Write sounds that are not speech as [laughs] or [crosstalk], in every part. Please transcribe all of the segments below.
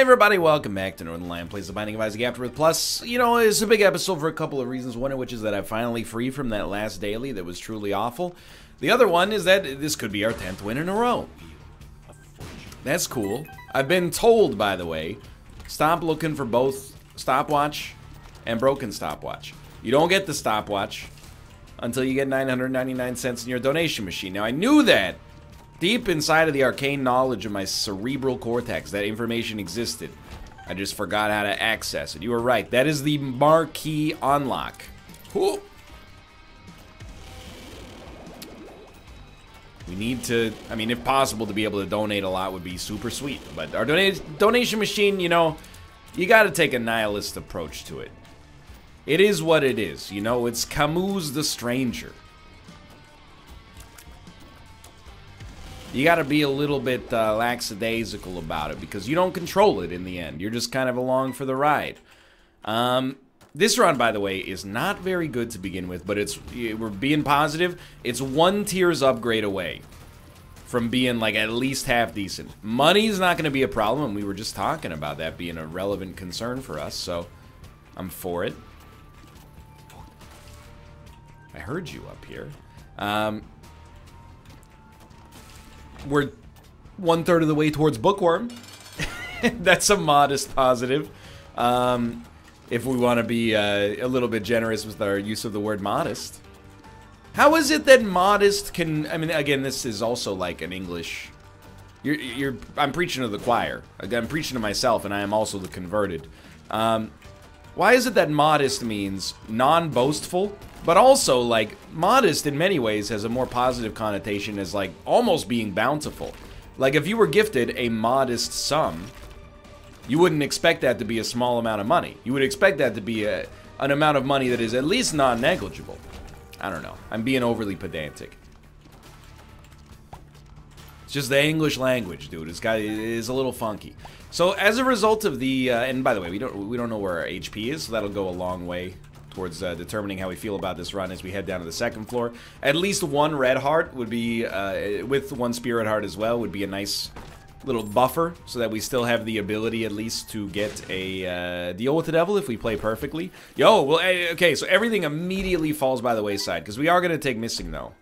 everybody, welcome back to Northernlion Plays the Binding of Isaac Afterbirth Plus. You know, it's a big episode for a couple of reasons. One of which is that I'm finally free from that last daily that was truly awful. The other one is that this could be our 10th win in a row. That's cool. I've been told, by the way, stop looking for both stopwatch and broken stopwatch. You don't get the stopwatch until you get 999 cents in your donation machine. Now, I knew that deep inside of the arcane knowledge of my cerebral cortex that information existed. I just forgot how to access it. You were right. That is the marquee unlock. Whew. We need to, I mean, if possible, to be able to donate a lot would be super sweet. But our donate, donation machine, you know, you got to take a nihilist approach to it. It is what it is, you know, it's Camus the Stranger. You got to be a little bit uh, lackadaisical about it because you don't control it in the end. You're just kind of along for the ride. Um, this run, by the way, is not very good to begin with, but it's we're being positive. It's one tier's upgrade away from being like at least half decent. Money's not going to be a problem, and we were just talking about that being a relevant concern for us, so I'm for it. I heard you up here. Um, we're one third of the way towards Bookworm. [laughs] That's a modest positive. Um, if we want to be uh, a little bit generous with our use of the word modest. How is it that modest can, I mean, again, this is also like an English, you're, you're I'm preaching to the choir. I'm preaching to myself, and I am also the converted. Um, why is it that modest means non-boastful, but also, like, modest in many ways has a more positive connotation as, like, almost being bountiful. Like, if you were gifted a modest sum, you wouldn't expect that to be a small amount of money. You would expect that to be a, an amount of money that is at least non-negligible. I don't know. I'm being overly pedantic. It's just the English language, dude. It's got it is a little funky. So as a result of the, uh, and by the way, we don't we don't know where our HP is, so that'll go a long way towards uh, determining how we feel about this run as we head down to the second floor. At least one red heart would be, uh, with one spirit heart as well, would be a nice little buffer so that we still have the ability at least to get a uh, deal with the devil if we play perfectly. Yo, well, eh, okay, so everything immediately falls by the wayside because we are going to take Missing No.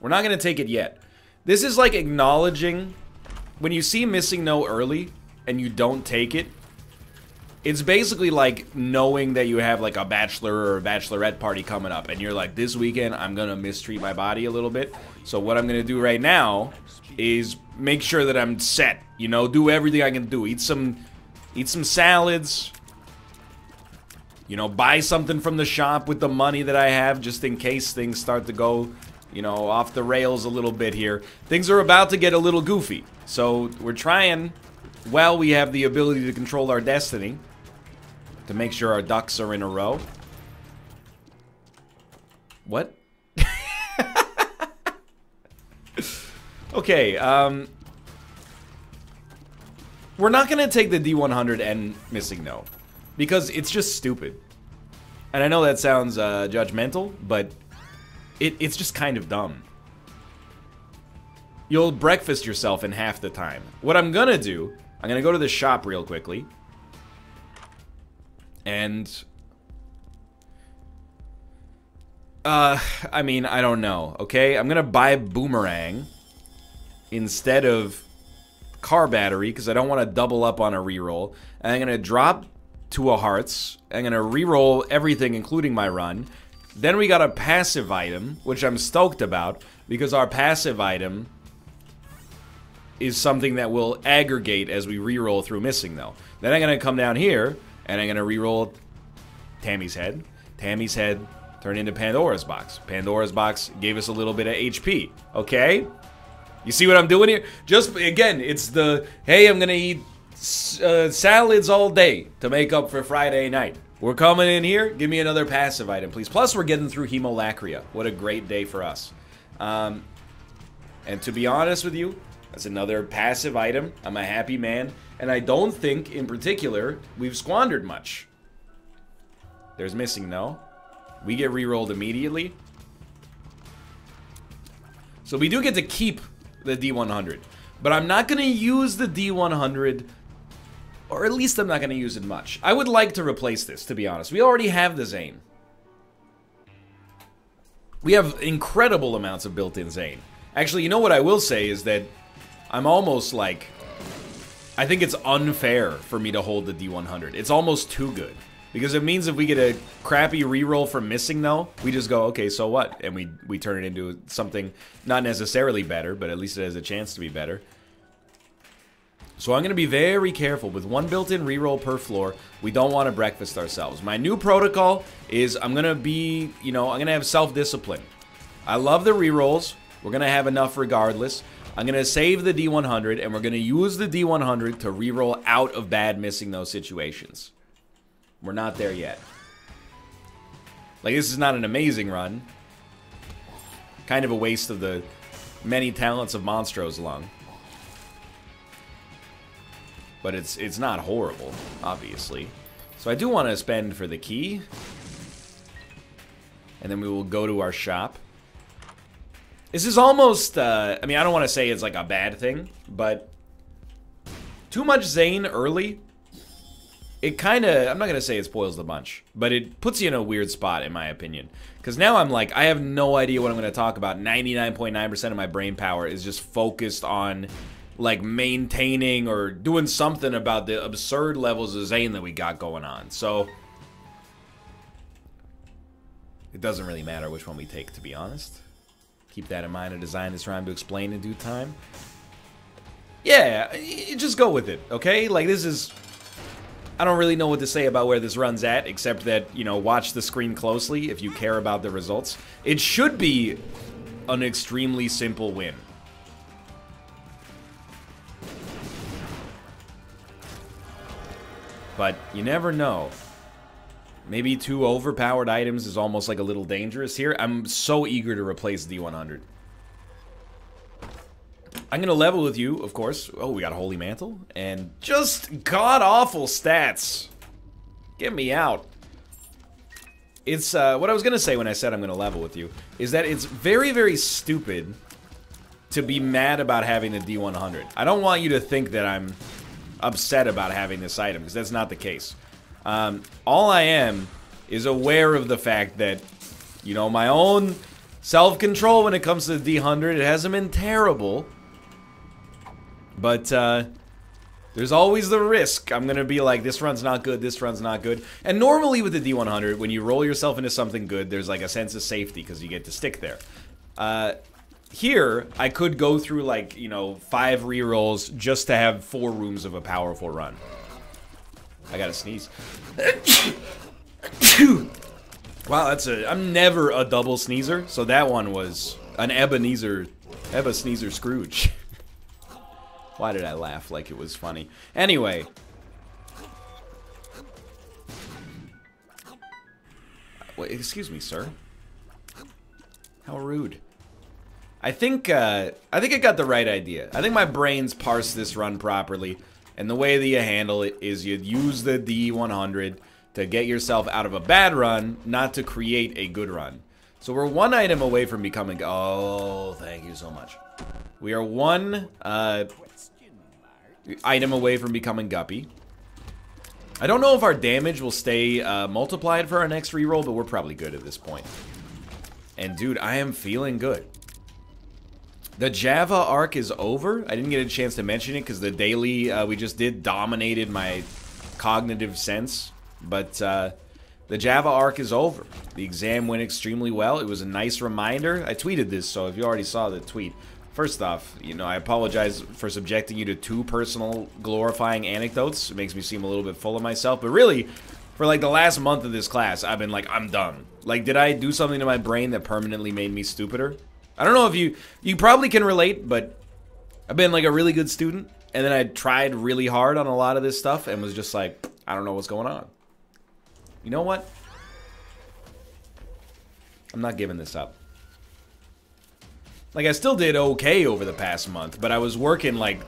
We're not going to take it yet. This is like acknowledging when you see missing no early and you don't take it, it's basically like knowing that you have like a bachelor or a bachelorette party coming up and you're like this weekend I'm gonna mistreat my body a little bit. So what I'm gonna do right now is make sure that I'm set you know do everything I can do. Eat some eat some salads you know buy something from the shop with the money that I have just in case things start to go you know off the rails a little bit here. Things are about to get a little goofy. So we're trying while we have the ability to control our destiny to make sure our ducks are in a row. What? [laughs] okay, um... We're not going to take the D100 and missing no. Because it's just stupid. And I know that sounds uh, judgmental, but it, it's just kind of dumb. You'll breakfast yourself in half the time. What I'm to do, I'm going to go to the shop real quickly. And uh I mean, I don't know, okay? I'm going to buy boomerang instead of car battery because I don't want to double up on a reroll. And I'm going to drop to a hearts. I'm going to reroll everything including my run. Then we got a passive item, which I'm stoked about because our passive item is something that will aggregate as we reroll through Missing No. Then I'm going to come down here and I'm going to re-roll Tammy's head. Tammy's head turned into Pandora's box. Pandora's box gave us a little bit of HP. Okay? You see what I'm doing here? Just, again, it's the, hey, I'm going to eat uh, salads all day to make up for Friday night. We're coming in here. Give me another passive item, please. Plus, we're getting through Hemolacria. What a great day for us. Um, and to be honest with you, that's another passive item. I'm a happy man. And I don't think, in particular, we've squandered much. There's missing, no. We get re-rolled immediately. So we do get to keep the D100. But I'm not going to use the D100 Or at least I'm not going to use it much. I would like to replace this, to be honest. We already have the Zane. We have incredible amounts of built-in Zane. Actually, you know what I will say is that I'm almost like... I think it's unfair for me to hold the D100. It's almost too good. Because it means if we get a crappy reroll from missing, though, we just go, okay, so what? And we, we turn it into something not necessarily better, but at least it has a chance to be better. So I'm going to be very careful. With one built-in reroll per floor, we don't want to breakfast ourselves. My new protocol is I'm going to be, you know, I'm going to have self-discipline. I love the rerolls. We're going to have enough regardless. I'm going to save the D100, and we're going to use the D100 to reroll out of bad missing those situations. We're not there yet. Like, this is not an amazing run. Kind of a waste of the many talents of Monstro's Lung. But it's it's not horrible, obviously. So I do want to spend for the key. And then we will go to our shop. This is almost, uh, I mean, I don't want to say it's like a bad thing, but too much Zane early it kind of, I'm not going to say it spoils the bunch, but it puts you in a weird spot, in my opinion. Because now I'm like, I have no idea what I'm going to talk about. 99.9% .9 of my brain power is just focused on, like, maintaining or doing something about the absurd levels of Zane that we got going on. So, it doesn't really matter which one we take, to be honest. Keep that in mind and design this rhyme to explain in due time. Yeah, just go with it, okay? Like, this is I don't really know what to say about where this run's at, except that, you know, watch the screen closely if you care about the results. It should be an extremely simple win. But you never know. Maybe two overpowered items is almost like a little dangerous here. I'm so eager to replace D100. I'm going to level with you, of course. Oh, we got a Holy Mantle. And just god-awful stats. Get me out. It's, uh, what I was going to say when I said I'm going to level with you, is that it's very, very stupid to be mad about having the D100. I don't want you to think that I'm upset about having this item, because that's not the case. Um, all I am is aware of the fact that, you know, my own self-control when it comes to the D100, it hasn't been terrible. But, uh, there's always the risk. I'm going to be like, this run's not good, this run's not good. And normally with the D100, when you roll yourself into something good, there's like a sense of safety because you get to stick there. Uh, here, I could go through like, you know, five rerolls just to have four rooms of a powerful run. I gotta sneeze. [coughs] wow, that's a... I'm never a double sneezer, so that one was an Ebenezer... Eba Sneezer Scrooge. [laughs] Why did I laugh like it was funny? Anyway. Wait, excuse me, sir. How rude. I think, uh, I think I got the right idea. I think my brain's parsed this run properly. And the way that you handle it is you use the D100 to get yourself out of a bad run, not to create a good run. So we're one item away from becoming... Oh, thank you so much. We are one uh, item away from becoming Guppy. I don't know if our damage will stay uh, multiplied for our next reroll, but we're probably good at this point. And dude, I am feeling good. The Java arc is over. I didn't get a chance to mention it because the daily uh, we just did dominated my cognitive sense. But uh, the Java arc is over. The exam went extremely well. It was a nice reminder. I tweeted this, so if you already saw the tweet, First off, you know, I apologize for subjecting you to two personal glorifying anecdotes. It makes me seem a little bit full of myself. But really, for like the last month of this class, I've been like, I'm done. Like, did I do something to my brain that permanently made me stupider? I don't know if you, you probably can relate, but I've been like a really good student. And then I tried really hard on a lot of this stuff and was just like, I don't know what's going on. You know what? I'm not giving this up. Like, I still did okay over the past month, but I was working, like,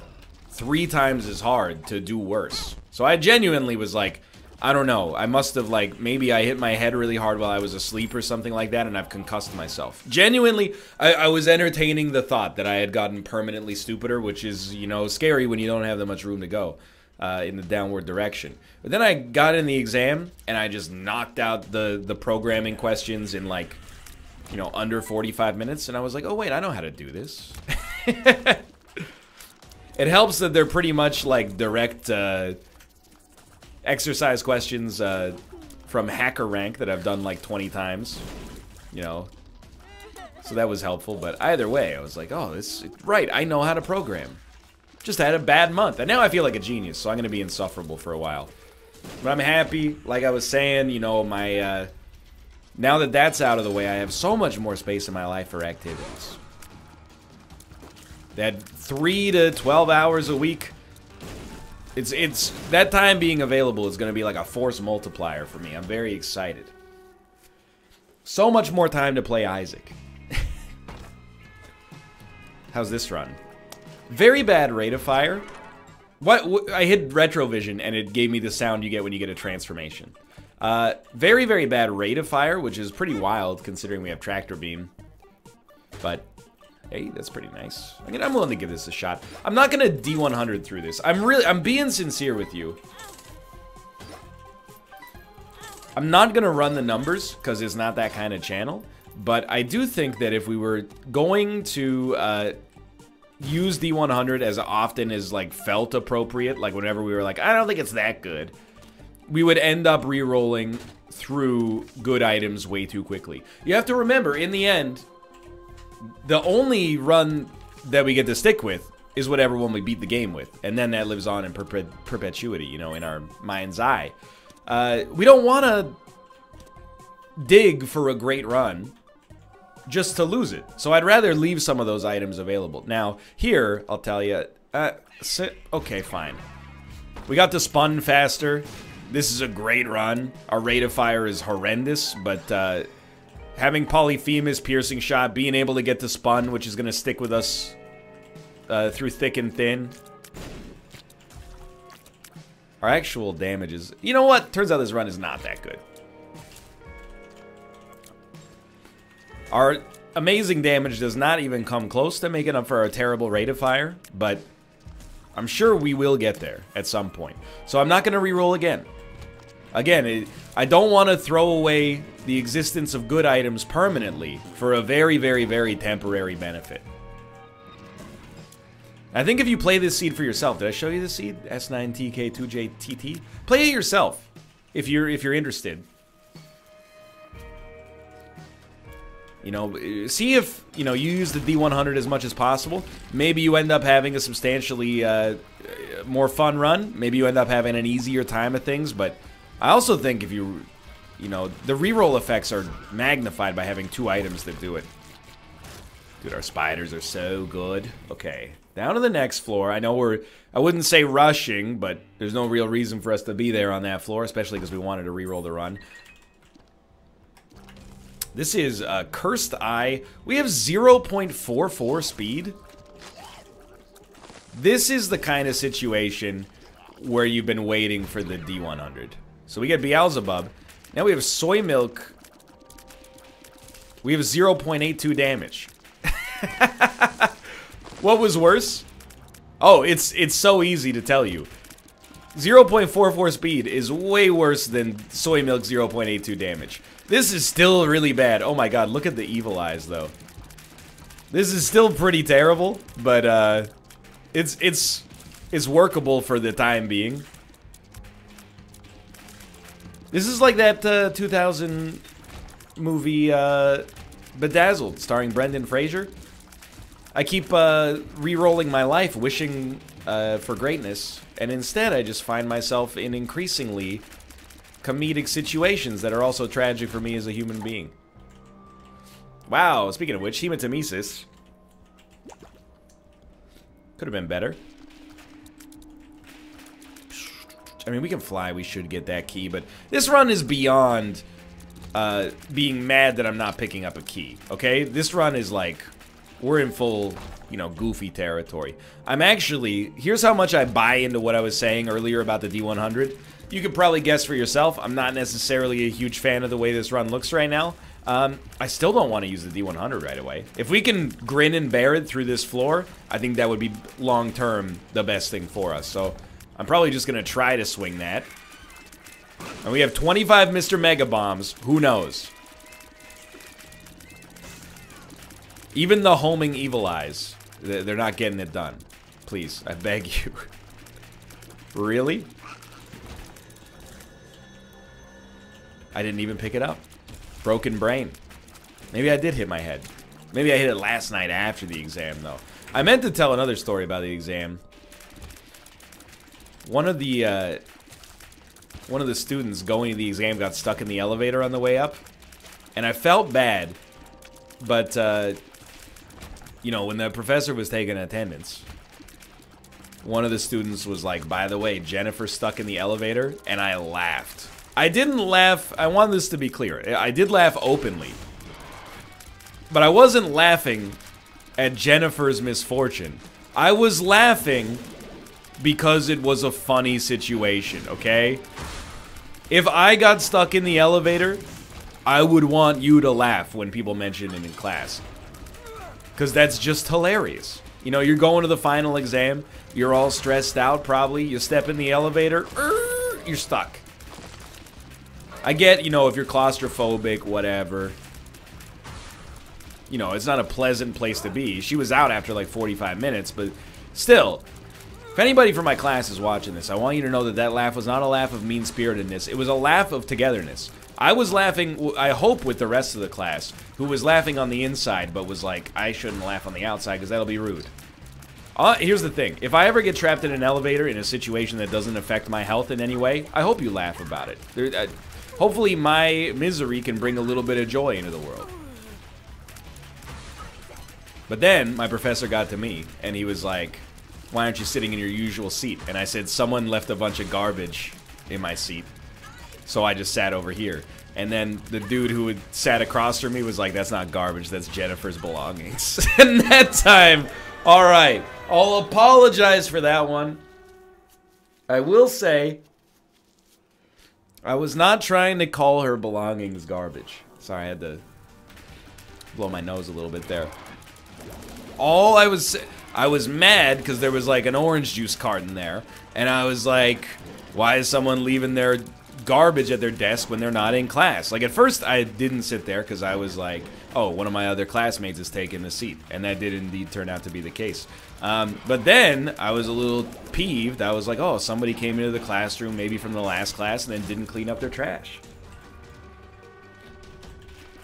three times as hard to do worse. So I genuinely was like, I don't know. I must have, like, maybe I hit my head really hard while I was asleep or something like that, and I've concussed myself. Genuinely, I, I was entertaining the thought that I had gotten permanently stupider, which is, you know, scary when you don't have that much room to go. uh, in the downward direction. But then I got in the exam and I just knocked out the the programming questions in like you know under 45 minutes, and I was like, oh wait, I know how to do this. [laughs] it helps that they're pretty much like direct uh, exercise questions uh, from HackerRank that I've done like 20 times. You know, so that was helpful. But either way, I was like, oh, this right. I know how to program. Just had a bad month, and now I feel like a genius. So I'm gonna be insufferable for a while. But I'm happy. Like I was saying, you know, my uh, now that that's out of the way, I have so much more space in my life for activities. That three to twelve hours a week. It's it's that time being available is going to be like a force multiplier for me. I'm very excited. So much more time to play Isaac. [laughs] How's this run? Very bad rate of fire. What, I hit retrovision and it gave me the sound you get when you get a transformation. Uh, very, very bad rate of fire, which is pretty wild considering we have tractor beam. But hey, that's pretty nice. I mean, I'm willing to give this a shot. I'm not gonna D100 through this. I'm really, I'm being sincere with you. I'm not gonna run the numbers because it's not that kind of channel. But I do think that if we were going to uh, use D100 as often as like felt appropriate, like whenever we were like, I don't think it's that good, we would end up re-rolling through good items way too quickly. You have to remember, in the end, the only run that we get to stick with is whatever one we beat the game with, and then that lives on in perpetuity, you know, in our mind's eye. Uh, we don't want to dig for a great run just to lose it. So I'd rather leave some of those items available. Now, here, I'll tell you, uh, okay, fine. We got to spun faster. This is a great run. Our rate of fire is horrendous, but uh, having Polyphemus piercing shot, being able to get the spun, which is going to stick with us uh, through thick and thin. Our actual damage is... You know what? Turns out this run is not that good. Our amazing damage does not even come close to making up for our terrible rate of fire, but I'm sure we will get there at some point. So I'm not going to re-roll again. Again, it, I don't want to throw away the existence of good items permanently for a very, very, very temporary benefit. I think if you play this seed for yourself, did I show you the seed? S9TK2JTT? Play it yourself if you're if you're interested. You know, see if, you know, you use the D100 as much as possible. Maybe you end up having a substantially uh, more fun run. Maybe you end up having an easier time of things. But I also think if you, you know, the reroll effects are magnified by having two items that do it. Dude, our spiders are so good. Okay, down to the next floor. I know we're, I wouldn't say rushing, but there's no real reason for us to be there on that floor, especially because we wanted to reroll the run. This is uh, Cursed Eye. We have 0.44 speed. This is the kind of situation where you've been waiting for the D100. So we get Beelzebub. Now we have Soy Milk. We have 0.82 damage. [laughs] what was worse? Oh, it's it's so easy to tell you. 0.44 speed is way worse than Soy Milk 0.82 damage. This is still really bad. Oh my god, look at the evil eyes, though. This is still pretty terrible, but uh, it's it's it's workable for the time being. This is like that uh, 2000 movie uh, Bedazzled, starring Brendan Fraser. I keep uh, re-rolling my life, wishing uh, for greatness, and instead I just find myself in increasingly comedic situations that are also tragic for me as a human being. Wow, speaking of which, hematemesis. Could have been better. I mean, we can fly, we should get that key, but this run is beyond uh, being mad that I'm not picking up a key, okay? This run is like, we're in full, you know, goofy territory. I'm actually, here's how much I buy into what I was saying earlier about the D100. You could probably guess for yourself. I'm not necessarily a huge fan of the way this run looks right now. Um, I still don't want to use the D100 right away. If we can grin and bear it through this floor, I think that would be long-term the best thing for us. So I'm probably just to try to swing that. And we have 25 Mr. Mega Bombs. Who knows? Even the homing Evil Eyes, they're not getting it done. Please, I beg you. [laughs] really? I didn't even pick it up. Broken brain. Maybe I did hit my head. Maybe I hit it last night after the exam, though. I meant to tell another story about the exam. One of the, uh, one of the students going to the exam got stuck in the elevator on the way up. And I felt bad. But, uh, you know, when the professor was taking attendance, one of the students was like, by the way, Jennifer's stuck in the elevator. And I laughed. I didn't laugh. I want this to be clear. I did laugh openly. But I wasn't laughing at Jennifer's misfortune. I was laughing because it was a funny situation, okay? If I got stuck in the elevator, I would want you to laugh when people mention it in class. Because that's just hilarious. You know, you're going to the final exam, you're all stressed out probably, you step in the elevator, er, you're stuck. I get, you know, if you're claustrophobic, whatever you know, it's not a pleasant place to be. She was out after like 45 minutes, but still, anybody from my class is watching this, I want you to know that that laugh was not a laugh of mean-spiritedness. It was a laugh of togetherness. I was laughing, I hope, with the rest of the class, who was laughing on the inside, but was like, I shouldn't laugh on the outside because that'll be rude. Uh, here's the thing. If I ever get trapped in an elevator in a situation that doesn't affect my health in any way, I hope you laugh about it. There, uh, hopefully my misery can bring a little bit of joy into the world. But then my professor got to me and he was like, why aren't you sitting in your usual seat? And I said, someone left a bunch of garbage in my seat. So I just sat over here. And then the dude who had sat across from me was like, that's not garbage, that's Jennifer's belongings. [laughs] and that time, all right, I'll apologize for that one. I will say, I was not trying to call her belongings garbage. Sorry, I had to blow my nose a little bit there. All I was... I was mad because there was like an orange juice carton there. And I was like, why is someone leaving their garbage at their desk when they're not in class? Like at first I didn't sit there because I was like, oh, one of my other classmates is taking the seat. And that did indeed turn out to be the case. Um, but then I was a little peeved. I was like, oh, somebody came into the classroom maybe from the last class and then didn't clean up their trash.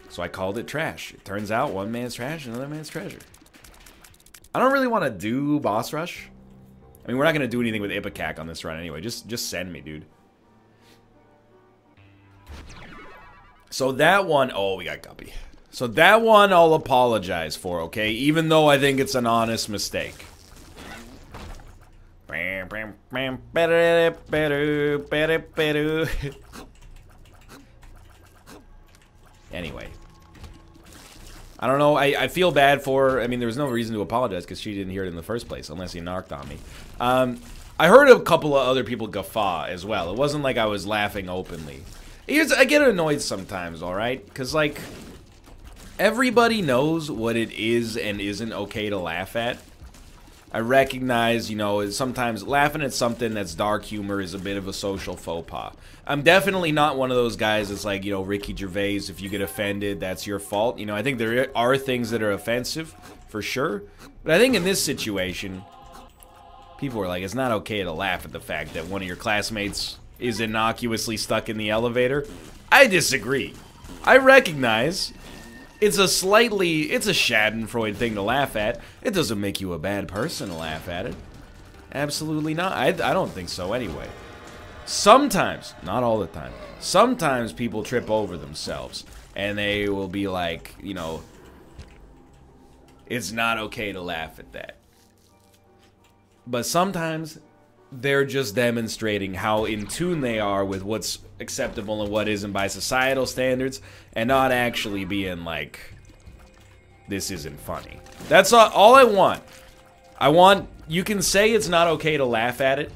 So I called it trash. It turns out one man's trash, another man's treasure. I don't really want to do boss rush. I mean, we're not going to do anything with Ipecac on this run anyway. Just, just send me, dude. So that one, oh, we got Guppy. So that one I'll apologize for, okay? Even though I think it's an honest mistake. [laughs] anyway, I don't know. I, I feel bad for her. I mean, there was no reason to apologize because she didn't hear it in the first place, unless he knocked on me. Um, I heard a couple of other people guffaw as well. It wasn't like I was laughing openly. Here's, I get annoyed sometimes, alright? Because, like, everybody knows what it is and isn't okay to laugh at. I recognize, you know, sometimes laughing at something that's dark humor is a bit of a social faux pas. I'm definitely not one of those guys that's like, you know, Ricky Gervais, if you get offended, that's your fault. You know, I think there are things that are offensive, for sure. But I think in this situation, people are like, it's not okay to laugh at the fact that one of your classmates is innocuously stuck in the elevator. I disagree. I recognize it's a slightly, it's a schadenfreude thing to laugh at. It doesn't make you a bad person to laugh at it. Absolutely not. I, I don't think so anyway. Sometimes, not all the time, sometimes people trip over themselves and they will be like, you know, it's not okay to laugh at that. But sometimes they're just demonstrating how in tune they are with what's acceptable and what isn't by societal standards and not actually being like this isn't funny. That's all, all I want. I want you can say it's not okay to laugh at it,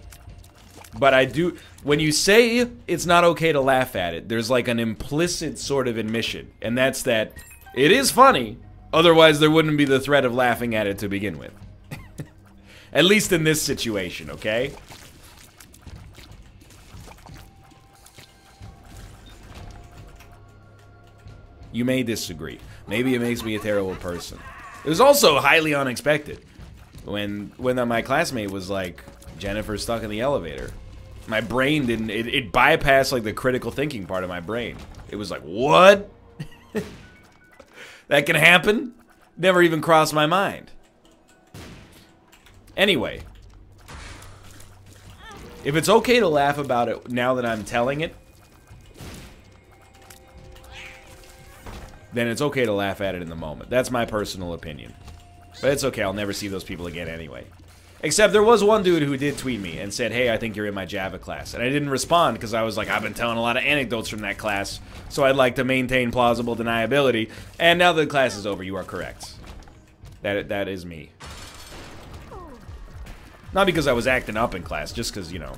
but I do when you say it's not okay to laugh at it, there's like an implicit sort of admission, and that's that it is funny, otherwise there wouldn't be the threat of laughing at it to begin with. At least in this situation, okay? You may disagree. Maybe it makes me a terrible person. It was also highly unexpected. When when uh, my classmate was like, Jennifer's stuck in the elevator. My brain didn't, it, it bypassed like the critical thinking part of my brain. It was like, what? [laughs] that can happen? Never even crossed my mind. Anyway, if it's okay to laugh about it now that I'm telling it, then it's okay to laugh at it in the moment. That's my personal opinion. But it's okay, I'll never see those people again anyway. Except there was one dude who did tweet me and said, hey, I think you're in my Java class. And I didn't respond because I was like, I've been telling a lot of anecdotes from that class, so I'd like to maintain plausible deniability. And now the class is over, you are correct. That, that is me. Not because I was acting up in class, just because, you know,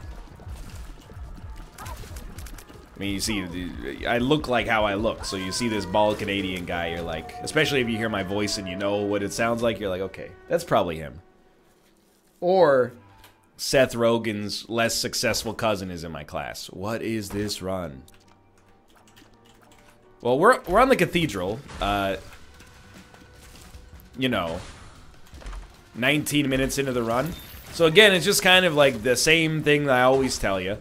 I mean, you see, I look like how I look, so you see this bald Canadian guy, you're like, especially if you hear my voice and you know what it sounds like, you're like, okay, that's probably him. Or Seth Rogen's less successful cousin is in my class. What is this run? Well, we're, we're on the cathedral. Uh, you know, 19 minutes into the run. So again, it's just kind of like the same thing that I always tell you.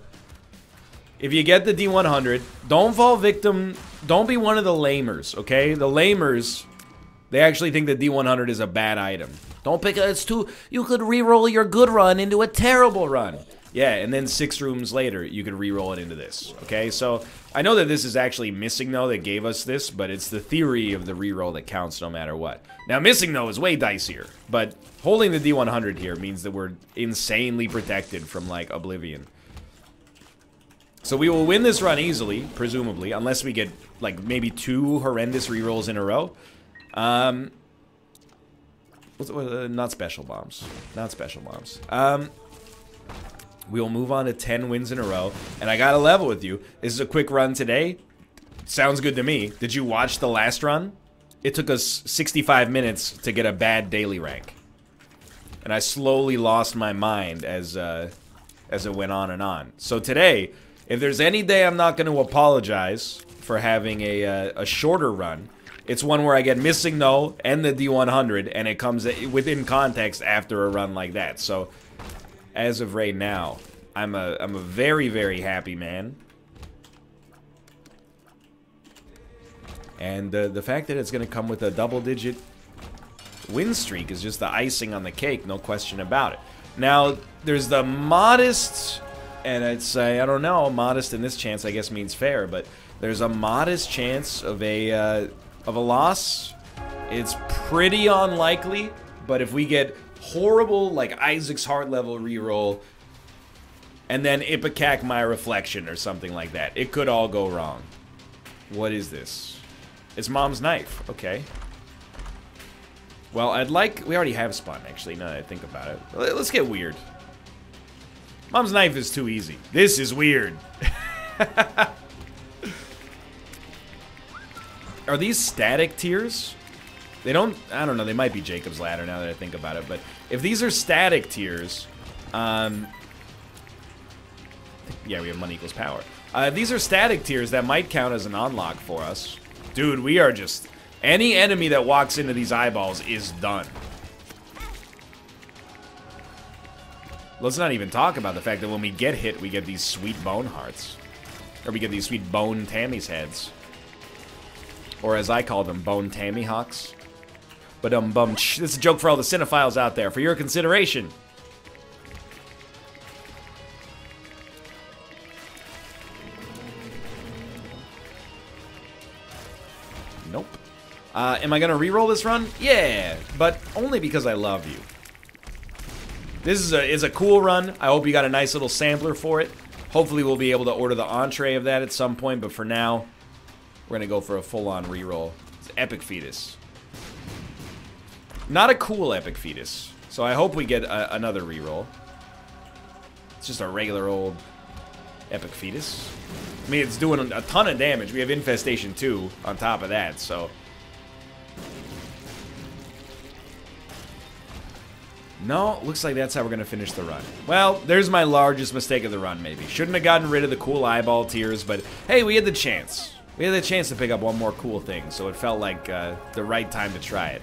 If you get the D100, don't fall victim. Don't be one of the lamers, okay? The lamers, they actually think the D100 is a bad item. Don't pick it. It's too. You could re-roll your good run into a terrible run. Yeah, and then six rooms later, you could re-roll it into this. Okay, so I know that this is actually Missing No that gave us this, but it's the theory of the re-roll that counts no matter what. Now Missing No is way dicier, but holding the D100 here means that we're insanely protected from like oblivion. So we will win this run easily, presumably, unless we get, like, maybe two horrendous re-rolls in a row. Um, uh, not special bombs. Not special bombs. Um, we'll move on to 10 wins in a row. And I got to level with you. This is a quick run today. Sounds good to me. Did you watch the last run? It took us 65 minutes to get a bad daily rank. And I slowly lost my mind as, uh, as it went on and on. So today... If there's any day I'm not going to apologize for having a, uh, a shorter run, it's one where I get missing no and the D100, and it comes within context after a run like that. So, as of right now, I'm a I'm a very very happy man. And uh, the fact that it's going to come with a double-digit win streak is just the icing on the cake, no question about it. Now, there's the modest and I'd say, I don't know, modest in this chance I guess means fair, but there's a modest chance of a uh, of a loss. It's pretty unlikely, but if we get horrible like Isaac's heart level reroll and then Ipecac my reflection or something like that, it could all go wrong. What is this? It's mom's knife. Okay. Well, I'd like... We already have a Spawn, actually, now that I think about it. Let's get weird. Mom's knife is too easy. This is weird. [laughs] Are these static tears? They don't, I don't know, they might be Jacob's Ladder now that I think about it, but if these are static tears, um, yeah, we have money equals power. Uh, these are static tears that might count as an unlock for us. Dude, we are just, any enemy that walks into these eyeballs is done. Let's not even talk about the fact that when we get hit, we get these sweet bone hearts. Or we get these sweet bone Tammy's heads. Or as I call them, bone Tammy hawks. But um bum this is a joke for all the cinephiles out there, for your consideration. Nope. Uh, am I gonna re-roll this run? Yeah, but only because I love you. This is a, is a cool run. I hope you got a nice little sampler for it. Hopefully we'll be able to order the entree of that at some point, but for now, we're to go for a full-on re-roll. It's Epic Fetus. Not a cool Epic Fetus, so I hope we get a, another reroll. It's just a regular old Epic Fetus. I mean, it's doing a ton of damage. We have Infestation 2 on top of that, so... No, looks like that's how we're going to finish the run. Well, there's my largest mistake of the run, maybe. Shouldn't have gotten rid of the cool eyeball tears, but hey, we had the chance. We had the chance to pick up one more cool thing, so it felt like uh, the right time to try it.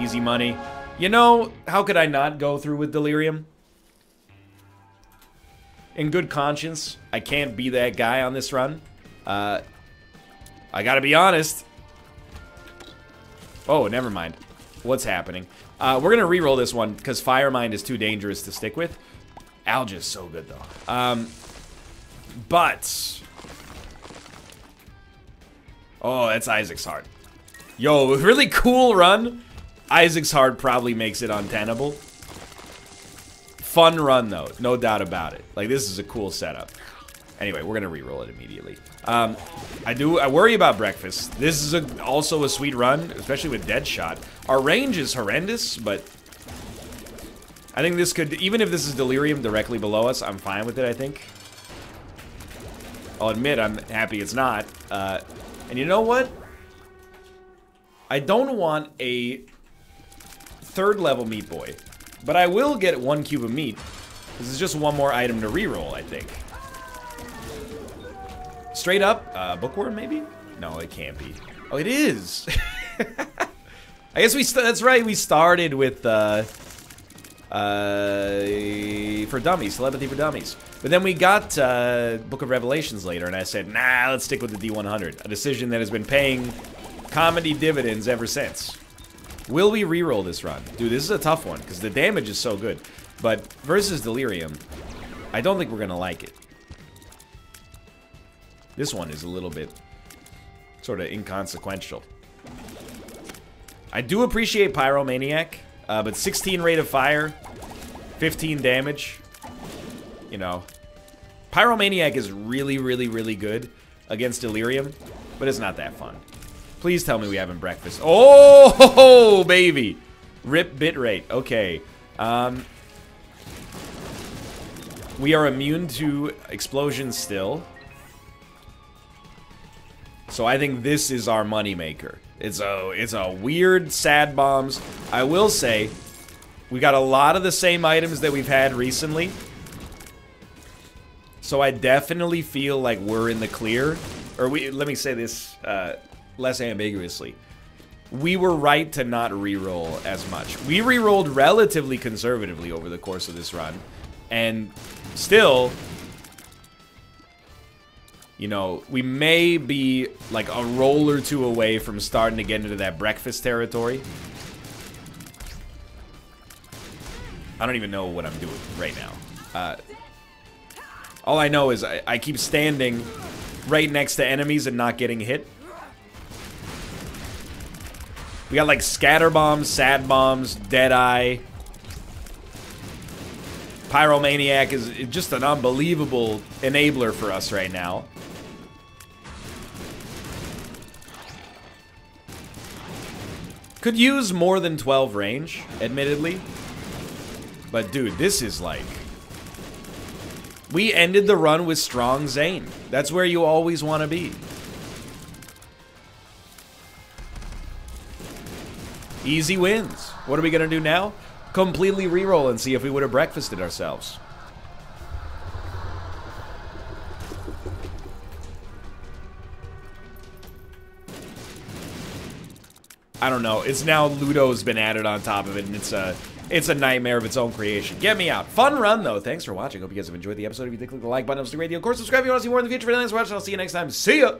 Easy money. You know, how could I not go through with Delirium? In good conscience, I can't be that guy on this run. Uh, I gotta be honest. Oh, never mind. What's happening? Uh, we're gonna re-roll this one, because Firemind is too dangerous to stick with. Alga's so good, though. Um, but... Oh, that's Isaac's Heart. Yo, really cool run. Isaac's Heart probably makes it untenable. Fun run, though. No doubt about it. Like, this is a cool setup. Anyway, we're going to re-roll it immediately. Um, I do. I worry about Breakfast. This is a, also a sweet run, especially with Deadshot. Our range is horrendous, but... I think this could... Even if this is Delirium directly below us, I'm fine with it, I think. I'll admit I'm happy it's not. Uh, and you know what? I don't want a third level Meat Boy. But I will get one cube of meat. This is just one more item to reroll, I think. Straight up, uh, bookworm maybe? No, it can't be. Oh, it is. [laughs] I guess we, that's right, we started with, uh, uh, for dummies, telepathy for dummies. But then we got uh, Book of Revelations later, and I said, nah, let's stick with the D100. A decision that has been paying comedy dividends ever since. Will we re-roll this run? Dude, this is a tough one, because the damage is so good. But versus Delirium, I don't think we're going to like it. This one is a little bit sort of inconsequential. I do appreciate Pyromaniac, uh, but 16 rate of fire, 15 damage, you know. Pyromaniac is really, really, really good against Delirium, but it's not that fun. Please tell me we having breakfast. Oh, [laughs] baby. Rip bitrate. Okay. Um, we are immune to explosions still. So I think this is our moneymaker. It's a, it's a weird sad bombs. I will say, we got a lot of the same items that we've had recently. So I definitely feel like we're in the clear. Or we, let me say this, uh, less ambiguously. We were right to not re-roll as much. We re-rolled relatively conservatively over the course of this run. And still, you know, we may be like a roll or two away from starting to get into that breakfast territory. I don't even know what I'm doing right now. Uh, all I know is I, I keep standing right next to enemies and not getting hit. We got like scatter bombs, sad bombs, deadeye. Pyromaniac is just an unbelievable enabler for us right now. Could use more than 12 range, admittedly. But dude, this is like... We ended the run with strong Zane. That's where you always want to be. Easy wins. What are we going to do now? Completely re-roll and see if we would have breakfasted ourselves. I don't know. It's now Ludo's been added on top of it, and it's a it's a nightmare of its own creation. Get me out. Fun run, though. Thanks for watching. Hope you guys have enjoyed the episode. If you did, click the like button. You the radio. Of course, subscribe if you want to see more in the future. Thanks for watching. I'll see you next time. See ya!